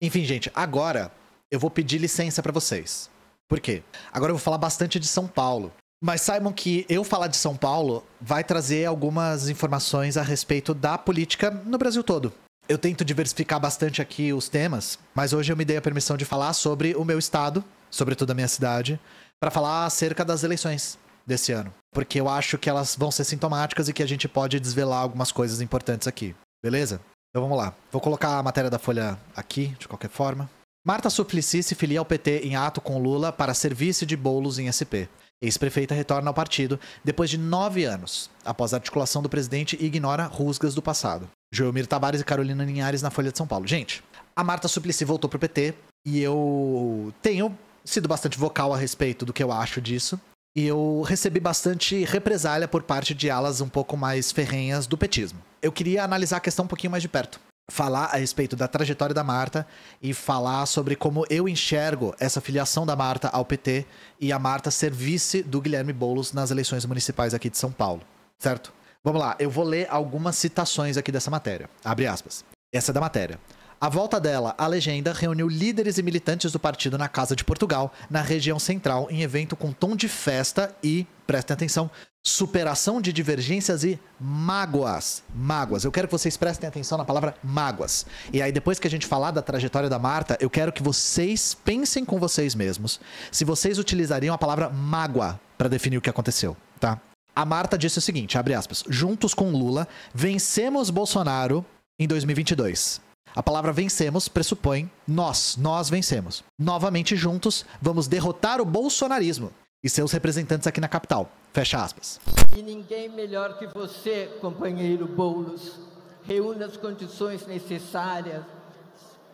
Enfim, gente, agora eu vou pedir licença para vocês. Por quê? Agora eu vou falar bastante de São Paulo. Mas saibam que eu falar de São Paulo vai trazer algumas informações a respeito da política no Brasil todo. Eu tento diversificar bastante aqui os temas, mas hoje eu me dei a permissão de falar sobre o meu estado, sobretudo a minha cidade, para falar acerca das eleições desse ano. Porque eu acho que elas vão ser sintomáticas e que a gente pode desvelar algumas coisas importantes aqui. Beleza? Então vamos lá. Vou colocar a matéria da Folha aqui, de qualquer forma. Marta Suplicy se filia ao PT em ato com Lula para serviço de bolos em SP. Ex-prefeita retorna ao partido depois de nove anos, após a articulação do presidente e ignora rusgas do passado. Joelmir Tavares e Carolina Linhares na Folha de São Paulo. Gente, a Marta Suplicy voltou pro PT e eu tenho sido bastante vocal a respeito do que eu acho disso. E eu recebi bastante represália por parte de alas um pouco mais ferrenhas do petismo. Eu queria analisar a questão um pouquinho mais de perto falar a respeito da trajetória da Marta e falar sobre como eu enxergo essa filiação da Marta ao PT e a Marta ser vice do Guilherme Boulos nas eleições municipais aqui de São Paulo, certo? Vamos lá, eu vou ler algumas citações aqui dessa matéria. Abre aspas. Essa é da matéria. A volta dela, a legenda, reuniu líderes e militantes do partido na Casa de Portugal, na região central, em evento com tom de festa e, prestem atenção, superação de divergências e mágoas. Mágoas. Eu quero que vocês prestem atenção na palavra mágoas. E aí, depois que a gente falar da trajetória da Marta, eu quero que vocês pensem com vocês mesmos se vocês utilizariam a palavra mágoa para definir o que aconteceu, tá? A Marta disse o seguinte, abre aspas, juntos com Lula, vencemos Bolsonaro em 2022. A palavra vencemos pressupõe nós, nós vencemos. Novamente juntos, vamos derrotar o bolsonarismo e seus representantes aqui na capital. Fecha aspas. E ninguém melhor que você, companheiro Boulos, reúne as condições necessárias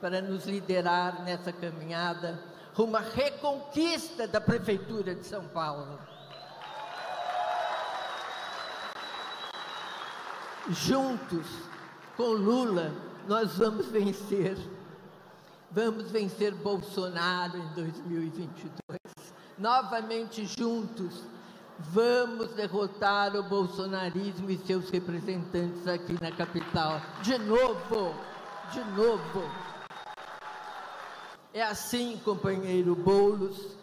para nos liderar nessa caminhada rumo à reconquista da Prefeitura de São Paulo. Juntos com Lula, nós vamos vencer. Vamos vencer Bolsonaro em 2022. Novamente juntos, vamos derrotar o bolsonarismo e seus representantes aqui na capital. De novo, de novo. É assim, companheiro Boulos.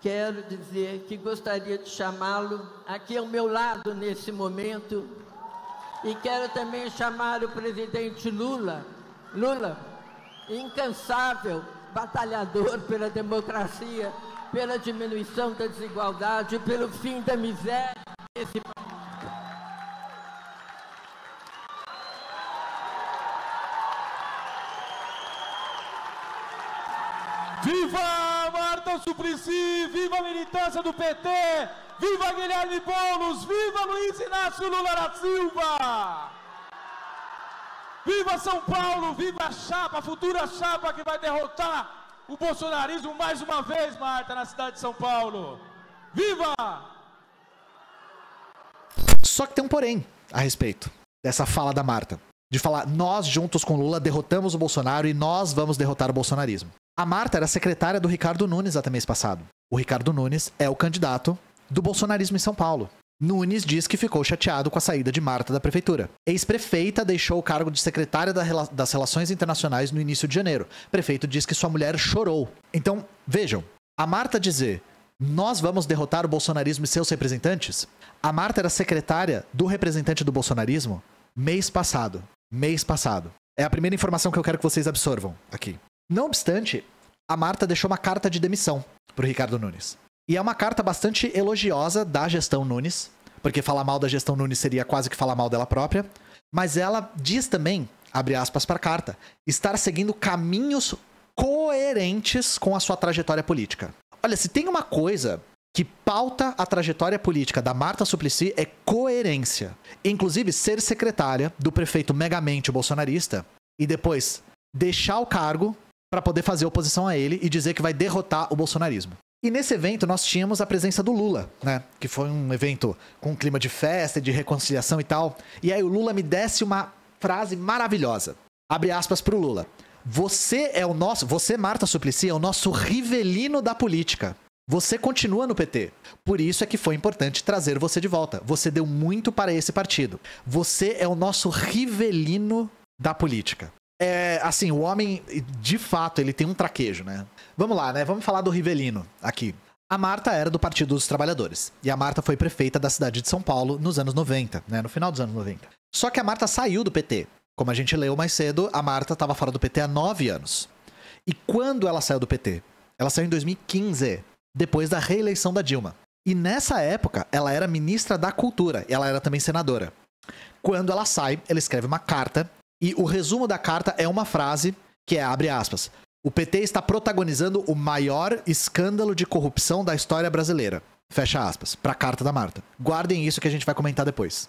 Quero dizer que gostaria de chamá-lo aqui ao meu lado nesse momento e quero também chamar o presidente Lula, Lula, incansável batalhador pela democracia, pela diminuição da desigualdade, pelo fim da miséria nesse país. Viva Marta Suplicy, viva a militância do PT, viva Guilherme Boulos, viva Luiz Inácio Lula da Silva! Viva São Paulo, viva a chapa, a futura chapa que vai derrotar o bolsonarismo mais uma vez, Marta, na cidade de São Paulo. Viva! Só que tem um porém a respeito dessa fala da Marta. De falar, nós juntos com Lula derrotamos o Bolsonaro e nós vamos derrotar o bolsonarismo. A Marta era secretária do Ricardo Nunes até mês passado. O Ricardo Nunes é o candidato do bolsonarismo em São Paulo. Nunes diz que ficou chateado com a saída de Marta da prefeitura. Ex-prefeita deixou o cargo de secretária das Relações Internacionais no início de janeiro. Prefeito diz que sua mulher chorou. Então, vejam, a Marta dizer nós vamos derrotar o bolsonarismo e seus representantes? A Marta era secretária do representante do bolsonarismo mês passado. Mês passado. É a primeira informação que eu quero que vocês absorvam aqui. Não obstante, a Marta deixou uma carta de demissão para o Ricardo Nunes. E é uma carta bastante elogiosa da gestão Nunes, porque falar mal da gestão Nunes seria quase que falar mal dela própria. Mas ela diz também, abre aspas para a carta, estar seguindo caminhos coerentes com a sua trajetória política. Olha, se tem uma coisa que pauta a trajetória política da Marta Suplicy é coerência. Inclusive, ser secretária do prefeito megamente bolsonarista e depois deixar o cargo para poder fazer oposição a ele e dizer que vai derrotar o bolsonarismo. E nesse evento nós tínhamos a presença do Lula, né? Que foi um evento com um clima de festa, de reconciliação e tal. E aí o Lula me desce uma frase maravilhosa. Abre aspas pro Lula. Você é o nosso, você Marta Suplicy é o nosso rivelino da política. Você continua no PT. Por isso é que foi importante trazer você de volta. Você deu muito para esse partido. Você é o nosso rivelino da política. É, assim, o homem, de fato, ele tem um traquejo, né? Vamos lá, né? Vamos falar do Rivelino aqui. A Marta era do Partido dos Trabalhadores. E a Marta foi prefeita da cidade de São Paulo nos anos 90, né? No final dos anos 90. Só que a Marta saiu do PT. Como a gente leu mais cedo, a Marta estava fora do PT há nove anos. E quando ela saiu do PT? Ela saiu em 2015, depois da reeleição da Dilma. E nessa época, ela era ministra da Cultura e ela era também senadora. Quando ela sai, ela escreve uma carta e o resumo da carta é uma frase que é abre aspas. O PT está protagonizando o maior escândalo de corrupção da história brasileira. Fecha aspas. Para a carta da Marta. Guardem isso que a gente vai comentar depois.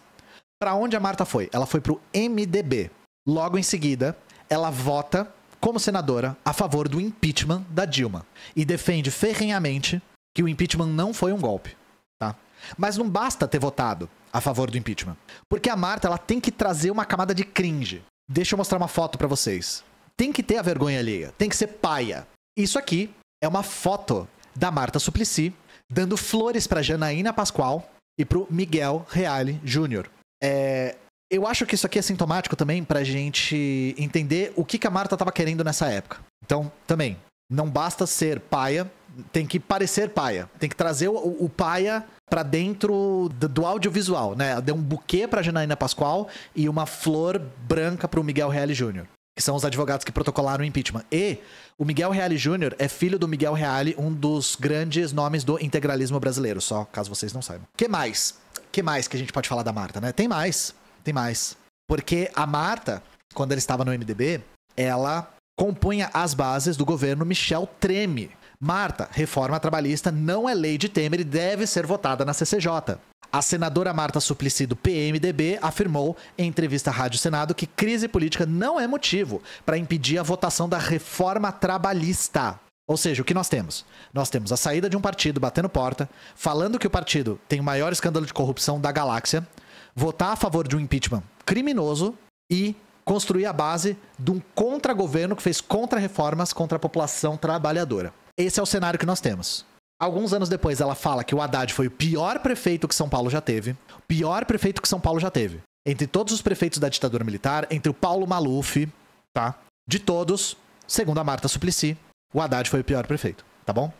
Para onde a Marta foi? Ela foi pro MDB. Logo em seguida, ela vota como senadora a favor do impeachment da Dilma e defende ferrenhamente que o impeachment não foi um golpe, tá? Mas não basta ter votado a favor do impeachment, porque a Marta ela tem que trazer uma camada de cringe. Deixa eu mostrar uma foto para vocês. Tem que ter a vergonha alheia, tem que ser paia. Isso aqui é uma foto da Marta Suplicy dando flores para Janaína Pascoal e pro Miguel Reale Jr. É, eu acho que isso aqui é sintomático também pra gente entender o que, que a Marta tava querendo nessa época. Então, também, não basta ser paia, tem que parecer paia. Tem que trazer o, o paia para dentro do, do, audiovisual, né? Deu um buquê pra Janaína Pascoal e uma flor branca pro Miguel Reale Jr., que são os advogados que protocolaram o impeachment. E o Miguel Reale Jr. é filho do Miguel Reale, um dos grandes nomes do integralismo brasileiro, só caso vocês não saibam. que mais? que mais que a gente pode falar da Marta, né? Tem mais, tem mais. Porque a Marta, quando ela estava no MDB, ela compunha as bases do governo Michel Treme. Marta, reforma trabalhista não é lei de Temer e deve ser votada na CCJ. A senadora Marta Suplicy do PMDB afirmou em entrevista à Rádio Senado que crise política não é motivo para impedir a votação da reforma trabalhista. Ou seja, o que nós temos? Nós temos a saída de um partido batendo porta, falando que o partido tem o maior escândalo de corrupção da galáxia, votar a favor de um impeachment criminoso e construir a base de um contra-governo que fez contra-reformas contra a população trabalhadora. Esse é o cenário que nós temos. Alguns anos depois, ela fala que o Haddad foi o pior prefeito que São Paulo já teve. Pior prefeito que São Paulo já teve. Entre todos os prefeitos da ditadura militar, entre o Paulo Maluf, tá? De todos, segundo a Marta Suplicy, o Haddad foi o pior prefeito, tá bom?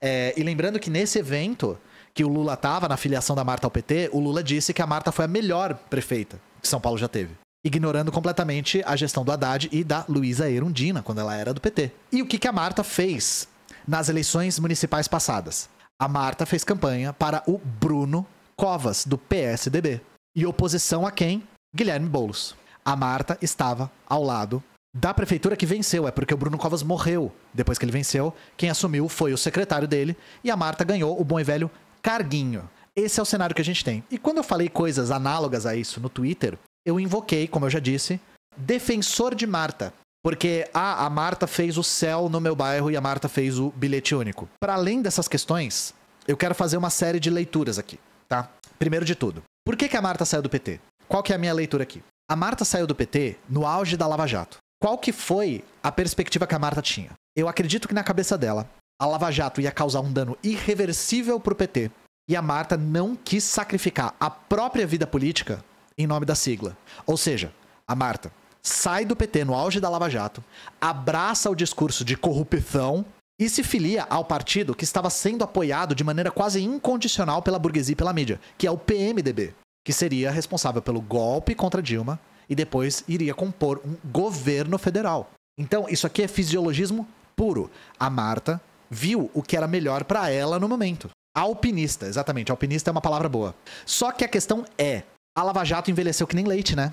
É, e lembrando que nesse evento que o Lula tava, na filiação da Marta ao PT, o Lula disse que a Marta foi a melhor prefeita que São Paulo já teve. Ignorando completamente a gestão do Haddad e da Luísa Erundina, quando ela era do PT. E o que, que a Marta fez nas eleições municipais passadas? A Marta fez campanha para o Bruno Covas, do PSDB. E oposição a quem? Guilherme Boulos. A Marta estava ao lado da prefeitura que venceu, é porque o Bruno Covas morreu depois que ele venceu. Quem assumiu foi o secretário dele e a Marta ganhou o bom e velho carguinho. Esse é o cenário que a gente tem. E quando eu falei coisas análogas a isso no Twitter, eu invoquei, como eu já disse, defensor de Marta. Porque ah, a Marta fez o céu no meu bairro e a Marta fez o bilhete único. Para além dessas questões, eu quero fazer uma série de leituras aqui, tá? Primeiro de tudo, por que, que a Marta saiu do PT? Qual que é a minha leitura aqui? A Marta saiu do PT no auge da Lava Jato. Qual que foi a perspectiva que a Marta tinha? Eu acredito que na cabeça dela, a Lava Jato ia causar um dano irreversível pro PT. E a Marta não quis sacrificar a própria vida política em nome da sigla. Ou seja, a Marta sai do PT no auge da Lava Jato, abraça o discurso de corrupção e se filia ao partido que estava sendo apoiado de maneira quase incondicional pela burguesia e pela mídia, que é o PMDB, que seria responsável pelo golpe contra Dilma e depois iria compor um governo federal. Então, isso aqui é fisiologismo puro. A Marta viu o que era melhor para ela no momento. Alpinista, exatamente. Alpinista é uma palavra boa. Só que a questão é: a Lava Jato envelheceu que nem leite, né?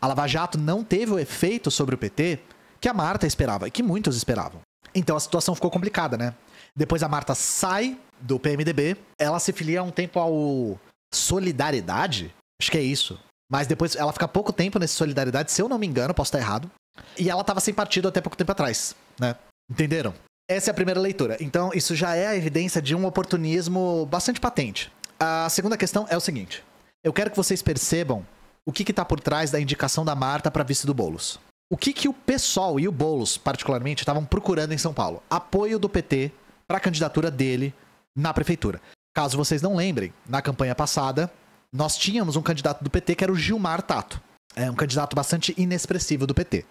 A Lava Jato não teve o efeito sobre o PT que a Marta esperava e que muitos esperavam. Então a situação ficou complicada, né? Depois a Marta sai do PMDB, ela se filia um tempo ao Solidariedade, acho que é isso. Mas depois ela fica pouco tempo nesse Solidariedade, se eu não me engano, posso estar errado. E ela estava sem partido até pouco tempo atrás, né? Entenderam? Essa é a primeira leitura. Então, isso já é a evidência de um oportunismo bastante patente. A segunda questão é o seguinte: eu quero que vocês percebam o que está por trás da indicação da Marta para vice do Bolos. O que, que o PSOL e o Bolos, particularmente, estavam procurando em São Paulo? Apoio do PT para a candidatura dele na prefeitura. Caso vocês não lembrem, na campanha passada, nós tínhamos um candidato do PT que era o Gilmar Tato. É um candidato bastante inexpressivo do PT.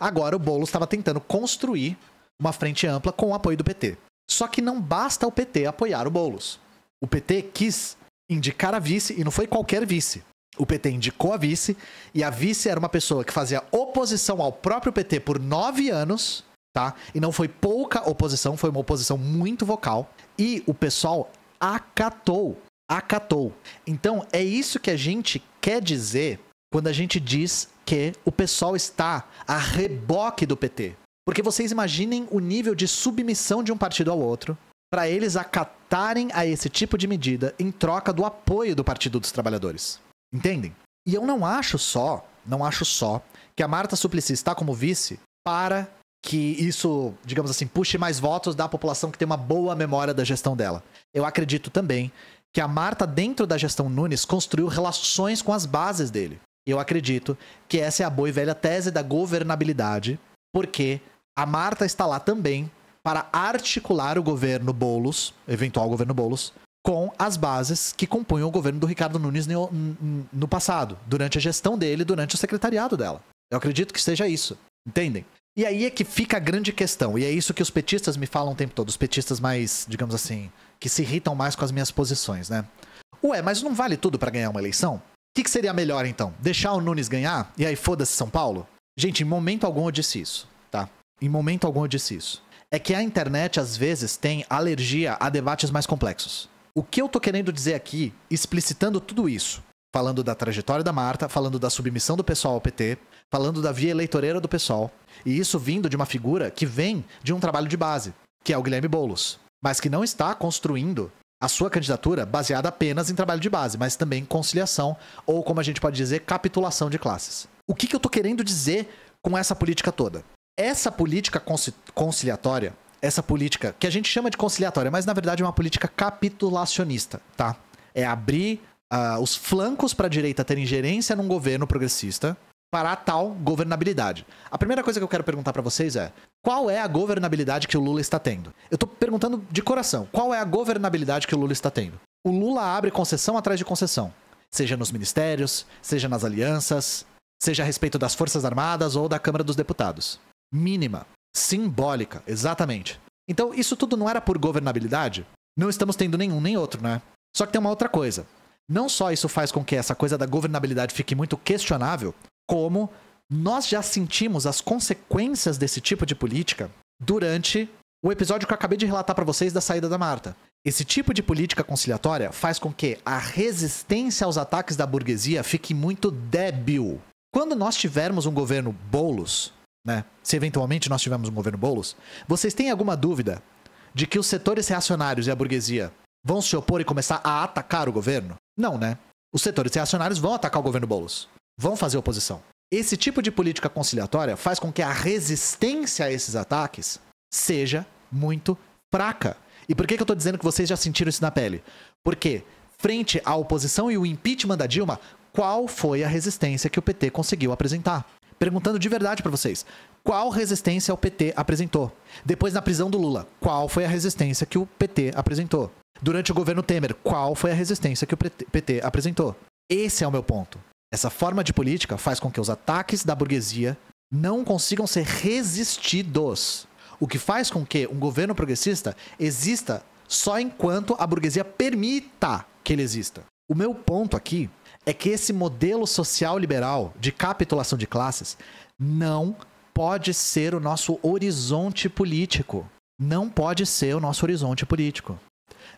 Agora o Boulos estava tentando construir uma frente ampla com o apoio do PT. Só que não basta o PT apoiar o Boulos. O PT quis indicar a vice e não foi qualquer vice. O PT indicou a vice e a vice era uma pessoa que fazia oposição ao próprio PT por nove anos, tá? E não foi pouca oposição, foi uma oposição muito vocal. E o pessoal acatou. Acatou. Então é isso que a gente quer dizer quando a gente diz que o pessoal está a reboque do PT. Porque vocês imaginem o nível de submissão de um partido ao outro para eles acatarem a esse tipo de medida em troca do apoio do Partido dos Trabalhadores. Entendem? E eu não acho só, não acho só que a Marta Suplicy está como vice para que isso, digamos assim, puxe mais votos da população que tem uma boa memória da gestão dela. Eu acredito também que a Marta, dentro da gestão Nunes, construiu relações com as bases dele. Eu acredito que essa é a boa e velha tese da governabilidade, porque a Marta está lá também para articular o governo Bolos, eventual governo Bolos, com as bases que compunham o governo do Ricardo Nunes no, passado, durante a gestão dele, durante o secretariado dela. Eu acredito que seja isso. Entendem? E aí é que fica a grande questão, e é isso que os petistas me falam o tempo todo, os petistas mais, digamos assim, que se irritam mais com as minhas posições, né? Ué, mas não vale tudo para ganhar uma eleição? O que, que seria melhor então? Deixar o Nunes ganhar e aí foda-se São Paulo? Gente, em momento algum eu disse isso, tá? Em momento algum eu disse isso. É que a internet às vezes tem alergia a debates mais complexos. O que eu tô querendo dizer aqui, explicitando tudo isso, falando da trajetória da Marta, falando da submissão do pessoal ao PT, falando da via eleitoreira do pessoal, e isso vindo de uma figura que vem de um trabalho de base, que é o Guilherme Boulos, mas que não está construindo a sua candidatura baseada apenas em trabalho de base, mas também em conciliação, ou como a gente pode dizer, capitulação de classes. O que, que eu tô querendo dizer com essa política toda? Essa política conciliatória, essa política que a gente chama de conciliatória, mas na verdade é uma política capitulacionista, tá? É abrir uh, os flancos para a direita terem gerência num governo progressista para tal governabilidade. A primeira coisa que eu quero perguntar para vocês é: qual é a governabilidade que o Lula está tendo? Eu tô perguntando de coração, qual é a governabilidade que o Lula está tendo? O Lula abre concessão atrás de concessão, seja nos ministérios, seja nas alianças, seja a respeito das Forças Armadas ou da Câmara dos Deputados mínima, simbólica, exatamente. Então, isso tudo não era por governabilidade? Não estamos tendo nenhum nem outro, né? Só que tem uma outra coisa. Não só isso faz com que essa coisa da governabilidade fique muito questionável, como nós já sentimos as consequências desse tipo de política durante o episódio que eu acabei de relatar para vocês da saída da Marta. Esse tipo de política conciliatória faz com que a resistência aos ataques da burguesia fique muito débil. Quando nós tivermos um governo bolos, né? Se eventualmente nós tivermos um governo Boulos, vocês têm alguma dúvida de que os setores reacionários e a burguesia vão se opor e começar a atacar o governo? Não, né? Os setores reacionários vão atacar o governo Boulos, vão fazer oposição. Esse tipo de política conciliatória faz com que a resistência a esses ataques seja muito fraca. E por que, que eu estou dizendo que vocês já sentiram isso na pele? Porque, frente à oposição e o impeachment da Dilma, qual foi a resistência que o PT conseguiu apresentar? Perguntando de verdade para vocês. Qual resistência o PT apresentou? Depois, na prisão do Lula, qual foi a resistência que o PT apresentou? Durante o governo Temer, qual foi a resistência que o PT apresentou? Esse é o meu ponto. Essa forma de política faz com que os ataques da burguesia não consigam ser resistidos. O que faz com que um governo progressista exista só enquanto a burguesia permita que ele exista. O meu ponto aqui é que esse modelo social liberal de capitulação de classes não pode ser o nosso horizonte político. Não pode ser o nosso horizonte político.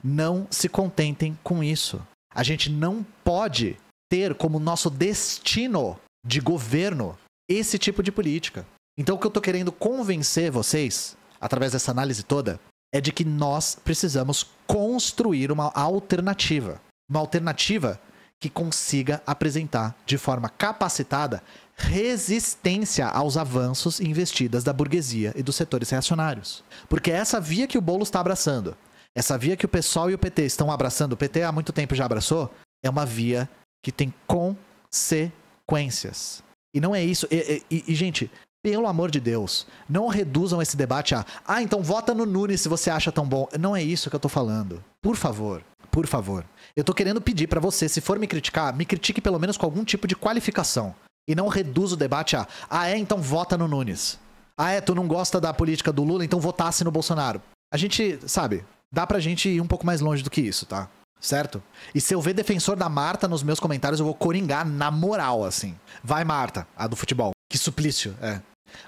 Não se contentem com isso. A gente não pode ter como nosso destino de governo esse tipo de política. Então, o que eu estou querendo convencer vocês, através dessa análise toda, é de que nós precisamos construir uma alternativa. Uma alternativa que consiga apresentar de forma capacitada resistência aos avanços e investidas da burguesia e dos setores reacionários. Porque essa via que o Boulos está abraçando, essa via que o PSOL e o PT estão abraçando, o PT há muito tempo já abraçou, é uma via que tem consequências. E não é isso. E, e, e, gente, pelo amor de Deus, não reduzam esse debate a. Ah, então vota no Nunes se você acha tão bom. Não é isso que eu tô falando. Por favor, por favor. Eu tô querendo pedir para você, se for me criticar, me critique pelo menos com algum tipo de qualificação. E não reduz o debate a, ah, é, então vota no Nunes. Ah, é, tu não gosta da política do Lula, então votasse no Bolsonaro. A gente, sabe, dá pra gente ir um pouco mais longe do que isso, tá? Certo? E se eu ver defensor da Marta nos meus comentários, eu vou coringar na moral, assim. Vai, Marta, a do futebol. Que suplício, é.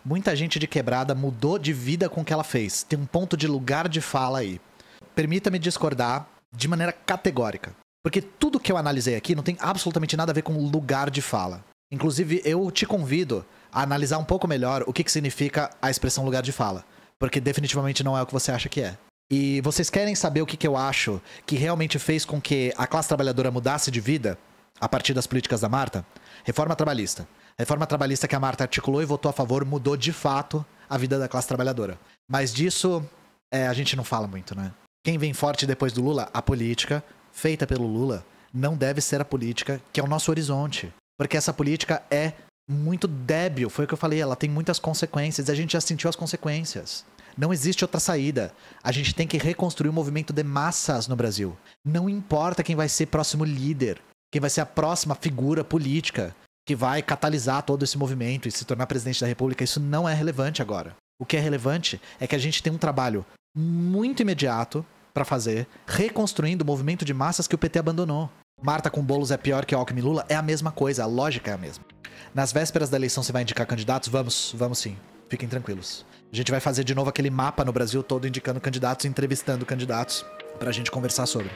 Muita gente de quebrada mudou de vida com o que ela fez. Tem um ponto de lugar de fala aí. Permita-me discordar de maneira categórica. Porque tudo que eu analisei aqui não tem absolutamente nada a ver com lugar de fala. Inclusive, eu te convido a analisar um pouco melhor o que, que significa a expressão lugar de fala. Porque definitivamente não é o que você acha que é. E vocês querem saber o que, que eu acho que realmente fez com que a classe trabalhadora mudasse de vida a partir das políticas da Marta? Reforma trabalhista. Reforma trabalhista que a Marta articulou e votou a favor mudou de fato a vida da classe trabalhadora. Mas disso é, a gente não fala muito, né? Quem vem forte depois do Lula? A política feita pelo Lula não deve ser a política que é o nosso horizonte. Porque essa política é muito débil, foi o que eu falei, ela tem muitas consequências e a gente já sentiu as consequências. Não existe outra saída. A gente tem que reconstruir o um movimento de massas no Brasil. Não importa quem vai ser próximo líder, quem vai ser a próxima figura política que vai catalisar todo esse movimento e se tornar presidente da República, isso não é relevante agora. O que é relevante é que a gente tem um trabalho muito imediato para fazer, reconstruindo o movimento de massas que o PT abandonou. Marta com bolos é pior que Alckmin Lula é a mesma coisa, a lógica é a mesma. Nas vésperas da eleição você vai indicar candidatos? Vamos, vamos sim. Fiquem tranquilos. A gente vai fazer de novo aquele mapa no Brasil todo indicando candidatos, entrevistando candidatos pra gente conversar sobre.